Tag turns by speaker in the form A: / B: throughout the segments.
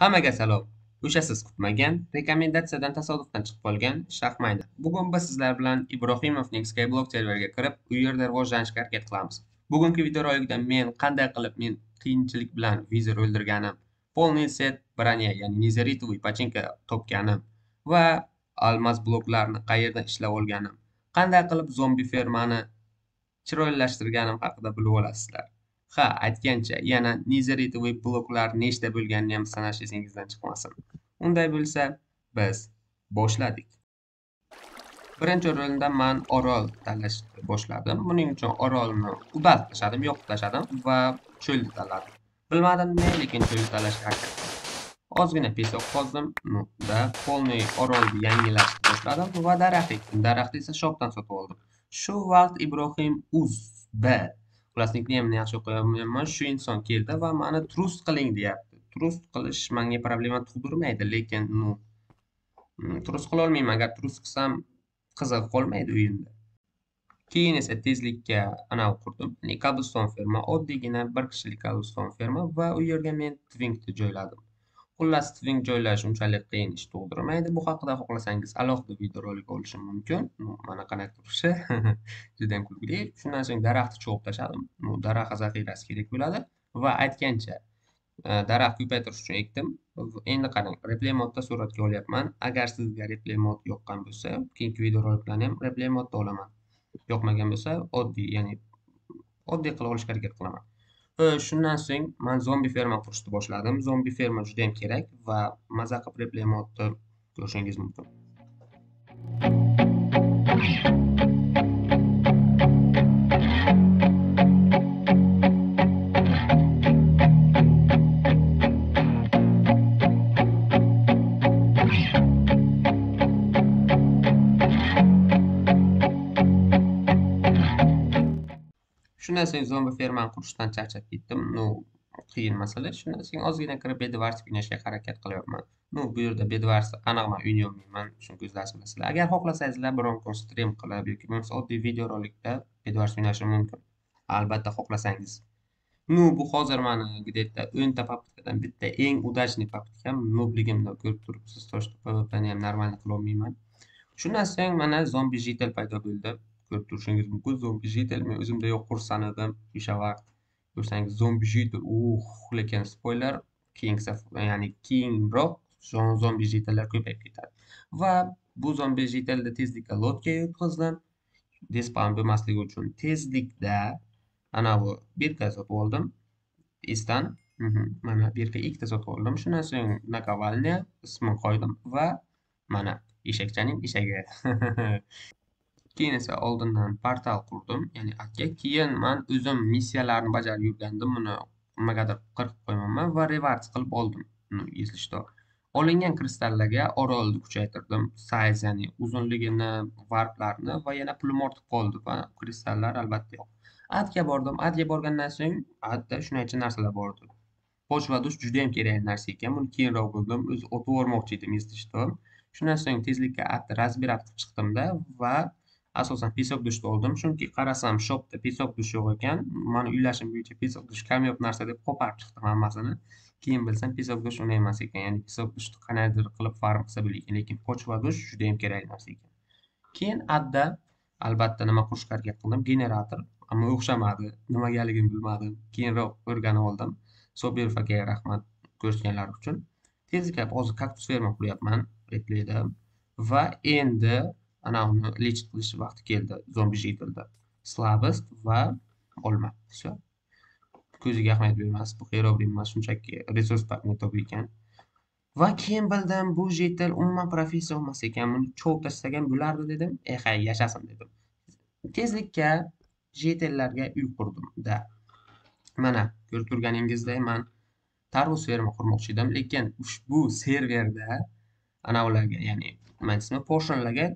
A: Hammaga salom. O'sha siz kutmagan, rekomendatsiyadan tasodifdan chiqib qolgan shaxmaydi. Bugun biz sizlar bilan Ibrohimovning Skyblock serveriga kirib, u yerda rivojlanishga harakat qilamiz. Bugungi videorolikda men qanday qilib men qiyinchilik bilan vizer o'ldirganim, полный set branya, ya'ni nizeritovoy pachinka topganim va almas bloklarni qayerdan ishlab olganim, qanday qilib zombi fermani chiroylashtirganim haqida bilib olasizlar. Ha, aytgancha, yana nizeritovoy bloklar nechta bo'lganini ham sanash esingizdan chiqmasin. Unday bo'lsa, biz boshladik. Birinchi o'rinda man Orol tanlash boshladim. Buning uchun Orolni ubal tashladim, yoqib tashladim va cho'lni tanladim. Bilmadim nima, lekin cho'lni tanlashga harakat qildim. Ozgina pesok qozdim, da полный Orolni yangilashni boshladim va daraxt ekdim. Daraxtni esa shopdan sotib oldim. Shu vaqt Ibrohim uz b ham yaxshi o'qiyolmayapman shu inson keldi va mani trust qiling deyapti. Trust qilish menga problema tug'dirmaydi lekin ну mm, trust qilolmayman agar trust qilsam qiziq qolmaydi o'yinda keyin esa tezlikka anavi qurdim. Kabuston ferma oddiygina bir kishilik kabuston ferma va u yerga men twinkni joyladim. Xullas, string joylash unchalik qiyin ish tug'dirmaydi. Bu haqida xohlasangiz alohida videorolik olishim mumkin. Mana qanaqa turishi juda ham kulgili. Shundan so'ng daraxtni cho'qib tashladim. Daraxt zaxirasi kerak bo'ladi va aytgancha e, daraxt ko'paytirish uchun ekdim. Endi qarang, replay modda suratga olyapman. Agar sizga replay mod yoqqan bo'lsa, keyingi videoroliklarni ham replay modda olaman. Yoqmagan bo'lsa, oddiy, ya'ni oddiy qilib olishga harakat qilaman. Shundan so'ng man zombi ferma qurishni boshladim. Zombi ferma judayam kerak va maza qilib replay modni ko'rishingiz mumkin. Shundan so'ng zombi fermani qurishdan charchab ketdim. Ну qiyin masala. Shundan so'ng ozgina kirib bedvars o'ynashga harakat qilyapman. Ну bu yerda bedvars aniq man o'ynayolmayman chunki ko'zlashni bilasizlar agar xohlasangizlar biron kun stream qilib yoki bo'lmasa oddiy videorolikda bedvars o'ynashim mumkin. Albatta xohlasangiz. Ну bu hozir mani где то o'nta попыткадан bitta eng удачный попыткам nobligimni ko'rib turibsiz. То что pvpni ham нормально qilolmayman. Shundan so'ng mana zombi jitel paydo bo'ldi. Ko'rib turishingiz mumkin. Zombi jitel men o'zimda yo'q xursand edim o'sha vaqt ko'rsangiz zombi jitel uh lekin spoiler keyingi ya'ni keyinroq zombi jitellar ko'payib ketadi. Va bu zombi jitelni tezlikda lotga yutqizdim despan bo'lmasligi uchun tezlikda anavi birka sotib oldim. Esdan mhm, mana birka ikkita sotib oldim. Shundan so'ng nakovalniya ismini qo'ydim va mana eshakchaning eshagi. keyin esa oldindan portal qurdim. Ya'ni aka keyin man o'zim missiyalarni bajarib yurgandim. Buni nimagadir qirqib qo'ymanman va revars qilib oldim если что olingan kristallarga orolni kuchaytirdim. Size ya'ni uzunligini varplarni va yana pulim ortib qoldi va kristallar albatta yo'q. Adga bordim. Adga borgandan so'ng adda shunaycha narsalar bor edi pochva dush judayam kerak narsa ekan. Buni keyinroq bildim o'zi o'tib yubormoqchi edim если что shundan so'ng tezlikka adni razbirat qilib chiqdimda va asosan pesok dushni oldim chunki qarasam shopda pesok dush yo'q ekan. Mani uylashim bo'yicha pesok dush kamyob narsa deb qo'parib chiqdim hammasini. Keyin bilsam pesok dush unday emas ekan ya'ni pesok dushni qandaydir qilib farm qilsa bo'lar lekin pochva dush judayam kerakli narsa ekan. Keyin adda albatta nima qurishga harakat qildim? Generator. Ammo o'xshamadi nimagaligini bilmadim. Keyinroq o'rganib oldim. Sobirov akaga rahmat ko'rsatganlari uchun. Tezlikka hozir kaktus ferma quryapman replayda va endi ana uni lechit qilish vaqti keldi. Zombi jitilda slabost va olma. Все ko'ziga ahamiyat bermas bu xerobrин emas shunchaki resurs magnitov ekan va keyin bildim bu jetel umuman professor emas ekan buni chovib tashlagan ham bo'lardi dedim. E hay yashasin dedim. Tezlikka jetellarga uy qurdim da. Mana ko'rib turganingizdek man tarvuz ferma qurmoqchi edim lekin ushbu serverda anavilarga ya'ni nima desam potionlarga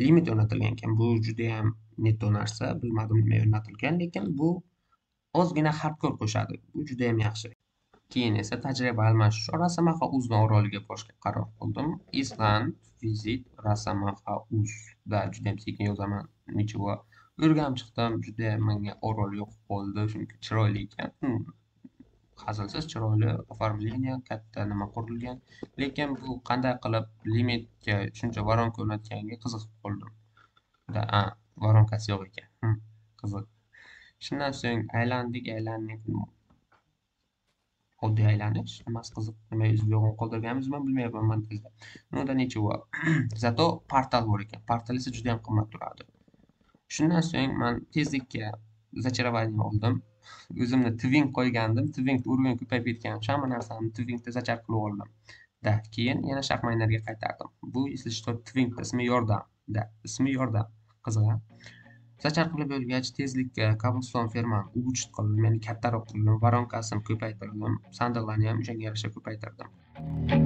A: limit o'rnatilgan ekan. Bu judayam netto narsa bilmadim nima o'rnatilgan lekin bu ozgina hardkor qo'shadi bu judayam yaxshi. Keyin esa tajriba almashish. Rosamaha uzni oroliga borishga qaror qildim. Island visit rosamaha uzda judayam sekin yozaman. Ничего o'rganib chiqdim. Judayam menga orol yoqib qoldi chunki chiroyli ekan. Hazilsiz chiroyli оформление katta nima qurilgan lekin bu qanday qilib limitga shuncha voronka o'rnatganiga qiziqib qoldim. A voronkasi yo'q ekan. Hm, qiziq. Shundan so'ng aylandik aylandik. Oddiy aylanish nimasi qiziq. Nima yuz yo'g'ini qoldirganmizmi bilmayapman montejda unda ничего zato portal bor ekan. Portal esa juda yam qimmat turadi. Shundan so'ng man tezlikka зачарование oldim o'zimni tving qo'ygandim. Tving urgani ko'payib ketgan hamma narsamni tvingda zachar qilib oldim. Da keyin yana sharhmaynerga qaytardim. Bu если что tving ismi yordam da ismi yordam. Qiziq a zachar qilib bo'lgach tezlikka cobblestone fermani uchit qildim. Ya'ni kattaroq qildim. Voronkasini ko'paytirdim. Sandiqlarni ham o'shanga yarasha ko'paytirdim.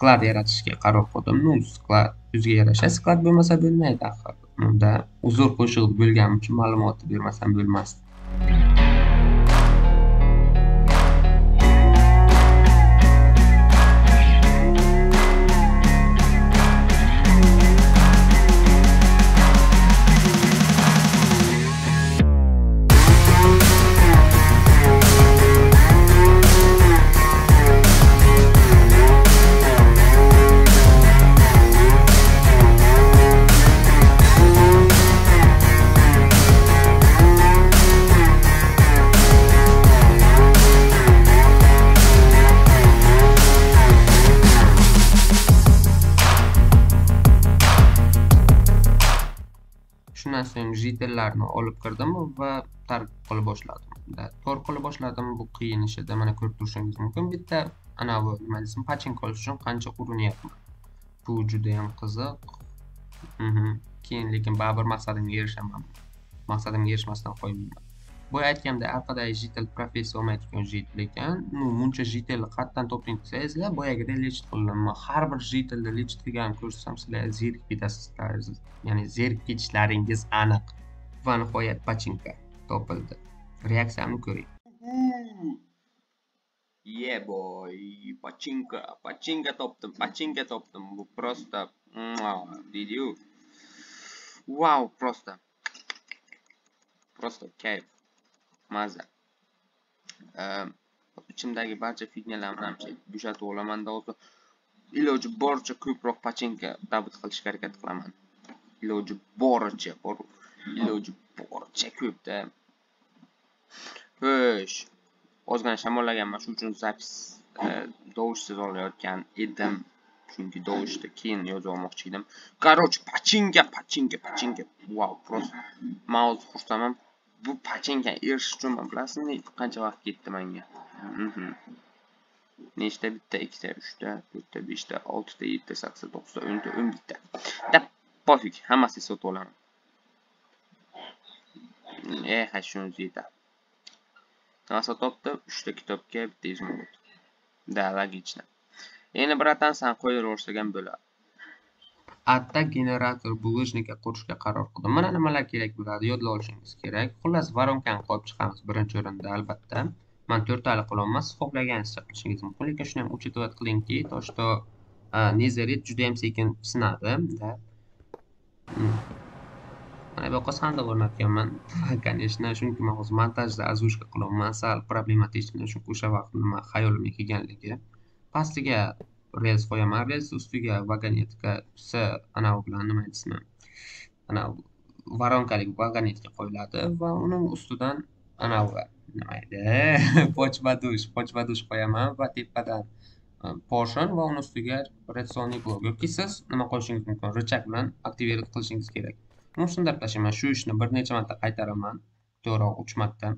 A: Sklad yaratishga qaror qildim. Ну sklad o'ziga yarasha sklad bo'lmasa bo'lmaydi axir. Unda uzr qo'shig'i bo'lgani uchun ma'lumotni bermasam bo'lmasdi. Jitellarni olib kirdim va tark qila boshladim. Tor qila boshladim bu qiyin ish edi mana ko'rib turishingiz mumkin. Bitta anavi nima desam pachinka olish uchun qancha urinyapman? Bu judayam qiziq. Mhm. keyin lekin baribir maqsadimga erishaman. Maqsadimga erishmasdan qo'ymayman. Boya aytganimdek orqadagi jitel professiya olmaydigan jitel ekan. Ну muncha jitelni qayerdan toping desangizlar boyagidek lechit qildim har bir jitelni lechit qilganini ko'rsam sizlar zerikib ketasizlar. Ya'ni zerikib ketishlaringiz aniq. Va nihoyat pachinka topildi. Reaksiyamni ko'ring. Hmm. Yeah boy. Pachinka pachinka topdim pachinka topdim. Bu просто deydiyu wow просто просто кайф. Maza. Ehm, ichimdagi barcha fignalarni ham bo'shatib olamanda hozir iloji boricha ko'proq pachinka dabit qilishga harakat qilaman. Iloji boricha iloji boricha ko'pda xo'sh ozgina shamollaganman. Shuning uchun zapis tovushsiz e, olayotgan edim. Chunki tovushni keyin yozib olmoqchi edim. Короче pachinka pachinka pachinka. Vau просто man hozir xursandman. Bu pachinka erishish uchun man bilasizmi qancha vaqt ketdi manga? Mhm. Nechta bitta ikkita uchta to'rtta beshta oltita yettita sakkizta to'qqizta o'nta o'n bitta. Da pofig hammasini sotib olaman. Eh shunisi yetadi nima sotyapti uchta kitobga bitta yuz ming да логично endi братан san qo'yaversak ham bo'ladi. Atta generator булыжника qurishga qaror qildim. Mana nimalar kerak bo'ladi? Yodlab olishingiz kerak. Xullas voronkani qo'yib chiqamiz birinchi o'rinda albatta. Man to'rttalik qilyapman siz xohlaganingizcha qilishingiz mumkin. Lekin shuni ham учитывать qilingki то что nezerit judayam sekin sinadi hmm. mana bu yoqqa sandiq o'rnatganman. Конечно chunki man hozir montajda озвучка qilyapman sal problematichно chunki o'sha vaqt nima xayolimga kelganligi. Pastiga rels qo'yaman rels ustiga vagonetka s anavi bilan nima deysizmi anavi voronkalik vagonetka qo'yiladi va uni ustidan anavi nima edi почва dush почва dush qo'yaman va tepadan e, va uni ustiga ratsionniy blok yoki siz nima qo'yishingiz mumkin rычаг bilan aktivировать qilishingiz kerak shunday shunday tashlayman shu ishni bir necha marta qaytaraman to'g'ri uch marta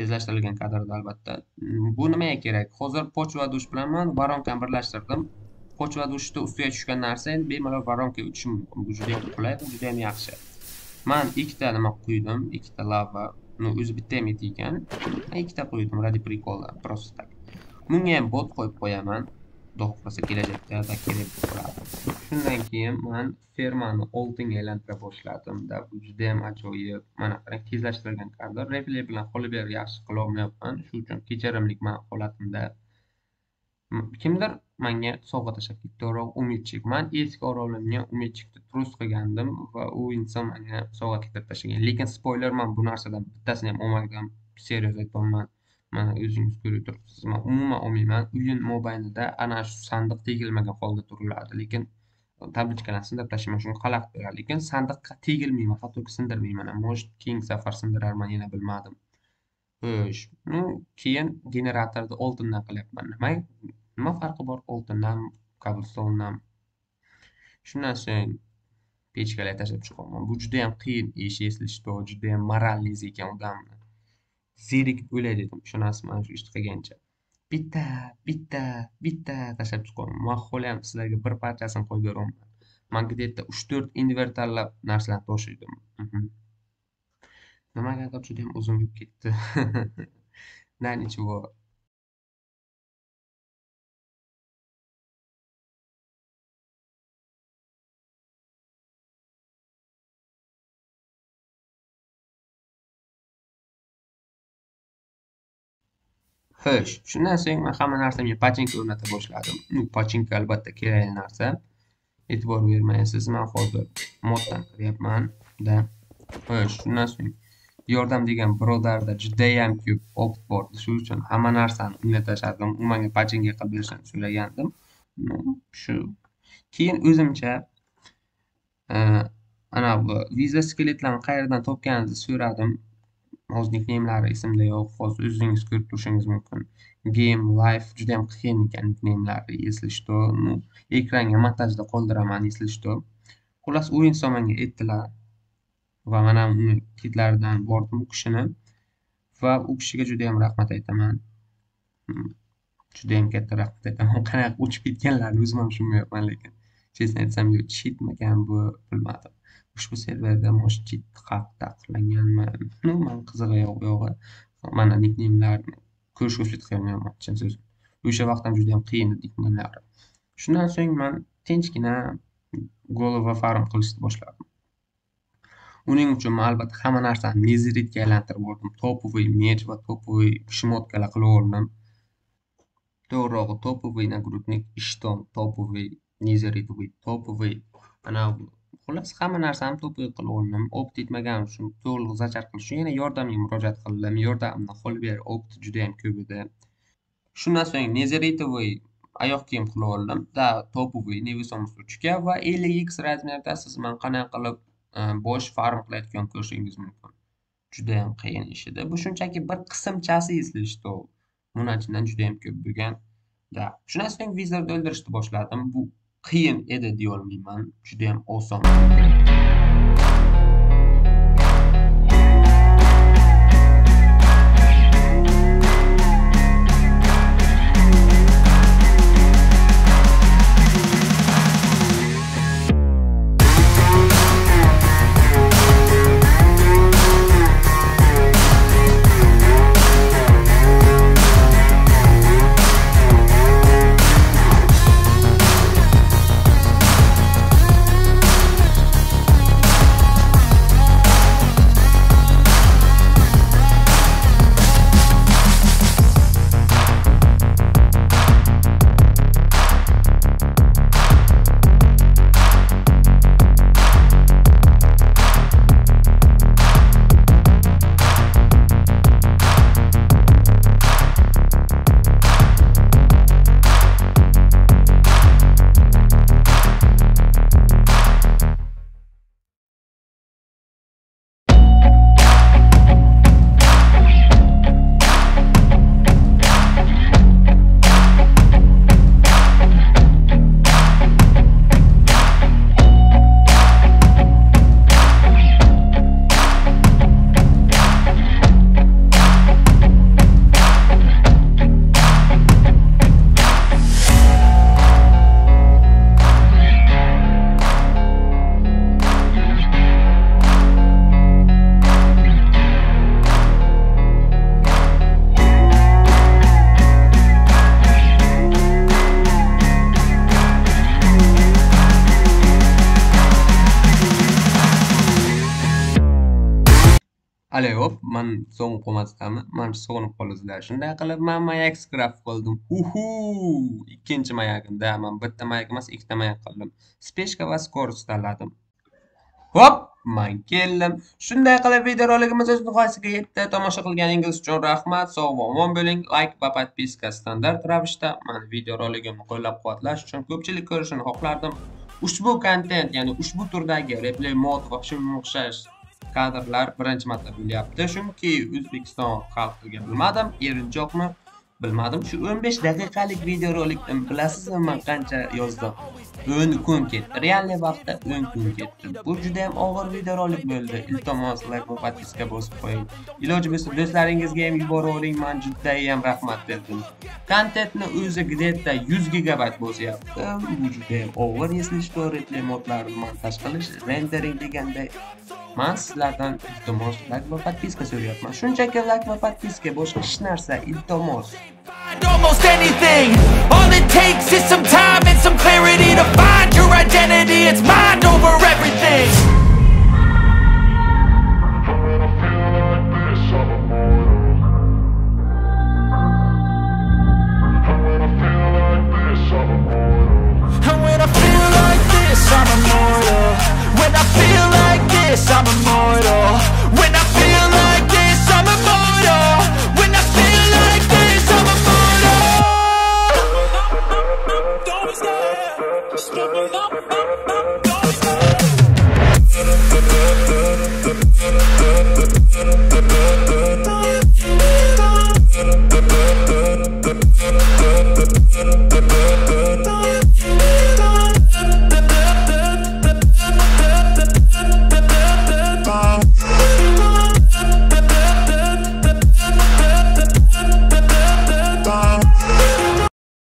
A: tezlashtirilgan kadrda albatta. Mm, bu nimaga kerak? Hozir pochva dush bilan man voronkani birlashtirdim pochva dushni ustiga tushgan narsa endi bemalol voronkaga o'tishi mumkin juda ham qulay juda ham yaxshi. Man ikkita nima quydim? Ikkita lava. Ну o'zi bitta ham ekan ikkita quydim ради прикола просто так bunga ham bot qo'yib qo'yaman. Xudo xohlasa kelajakda kelib turadi shundan keyin man fermani oltinga aylantira boshladim-da bu judayam ajoyib mana qarang tezlashtirilgan kadr replay bilan xoliber yaxshi qilolmayapman shu uchun kechirimlikman holatimda. Kimdir manga sovg'a tashlab ketdi to'g'rirog'i umidchik man eski orolimga umidchikni trus qilgandim va u inson manga sovg'a keltirib tashlagan. Lekin spoiler man bu narsadan bittasini ham olmagan serios aytyapman mana o'zingiz ko'rib turibsiz. Man umuman olmayman o'yin mobaynida ana shu sandiq tegilmagan holda turiladi. Lekin tablichkalarni sindirib tashlayman shunga xalaqit beradi. Lekin sandiqqa tegilmayman hattoki sindirmayman. Может keyingi safar sindirarman yana bilmadim. Xo'sh ну keyin generatorni oltindan qilyapman. Nima nima farqi bor? Oltindan kabelstondan shundan so'ng pechkalarga tashlab chiqyapman bu judayam qiyin ish если juda judayam moraliz ekan odamni. Zerikib o'lay dedim ishonasizmi mana shu ishni qilgancha. Bitta bitta bitta tashlab chiqyapman man ham sizlarga bir parchasini qo'yib beryapman man где uch to'rt invertorlab narsalarni toshiydim mhm. nimagadir judayam uzun bo'lib ketdi. Да ничего Xo'sh, shundan so'ng men hamma narsamga pachinka o'rnata boshladim. Pachinka albatta kerakli narsa. E'tibor bermaysiz. Men hozir moddan qilyapman. Da, Xo'sh, shundan so'ng yordam degan birodarda judayam ko'p opit bor. Shuning uchun hamma narsani unga tashladim. U manga pachinka qilib berishini so'ragandim. Shu. Keyin o'zimcha e, ana bu viza skeletlarni qayerdan topganingizni so'radim. O'z nikneymlari esimda yo'q hozir o'zingiz ko'rib turishingiz mumkin. Game life judayam qiyin ekan nikneymlari если что ну ekranga montajda qoldiraman если что xullas u inson menga aytdilar va mana uni ketlaridan bordim u kishini va u kishiga juda yam rahmat aytaman. Hmm, juda yam katta rahmat aytaman. Qanaqa uchib ketganlarini o'zim ham tushunmayapman lekin честно aytsam yo chitmikan bu bilmadim. Ushbu serverda moshchit haq taqiqlanganmi umuman qizig'i yo'q bu yog'i. Mana nikneymlarni ko'rishga umid qilmayapman chin so'zim o'sha vaqt ham judayam qiyin nikneymlari shundan so'ng man tinchgina golova farm qilishni boshladim. Uning uchun man albatta hamma narsani nezeritga aylantirib yubordim topovый mech va topovый shmotkalar qilib oldim. To'g'rirog'i topovый нагрудник ishton topovый nezeritovый topovый mana xullas hamma narsani to'piq qilib oldim opt etmaganim uchun to'liq zachar qilish uchun yana yordamga murojaat qildim. Yordamni xoliber opt judayam ko'p edi. Shundan so'ng nezeritovый oyoq kiyim qilib oldim да топовый невесомость uchga va ellik x razmerda siz man qanaqa qilib e, bosh farm qilayotgan ko'rishingiz mumkin. Judayam qiyin ish edi. Bu shunchaki bir qismchasi если что juda judayam ko'p bo'lgan. Да shundan so'ng vizorni o'ldirishni boshladim. Bu qiyin edi deyolmayman judayam hali yo'q man so'ngib qolmasdami? Man so'nib qolasizlar. Shunday qilib man mayak skraf qildim. Uhu! Ikkinchi mayagimda man bitta mayak emas, ikkita mayak qildim. Speshka va skorost tanladim. Hop, man keldim. Shunday qilib videorolikimiz o'z nihoyasiga yetdi. Tomosha qilganingiz uchun rahmat. Sog' va omon bo'ling. Like va podpiska standart ravishda man videoroligimni qo'llab-quvvatlash uchun ko'pchilik ko'rishini xohlardim. Ushbu kontent, ya'ni ushbu turdagi replay mod va shunga o'xshash kadrlar birinchi marta bo'lyapti. Chunki o'zbekiston xalqiga bilmadim erinchoqmi? Bilmadim. Shu 15 daqiqalik videorolikdan bilasizmi? Man qancha yozdim 10 kun ketdi. Realniy vaqtda 10 kun ketdi. Bu juda ham og'ir videorolik bo'ldi. Iltimos layk va подписка bosib qo'ying. Iloji bo'lsa do'stlaringizga ham yuboravering man judayam rahmat berdim kontentni o'zi где-то 100 gigabayt bo'lyapti bu juda ham og'ir если что modlarni montaj qilish rendering deganday man sizlardan iltimos layk va подписка so'rayapman. Shunchaki layk va подписка boshqa hech narsa iltimos.
B: Almost anything. All it takes is some time and some clarity To find your identity. It's mind over everything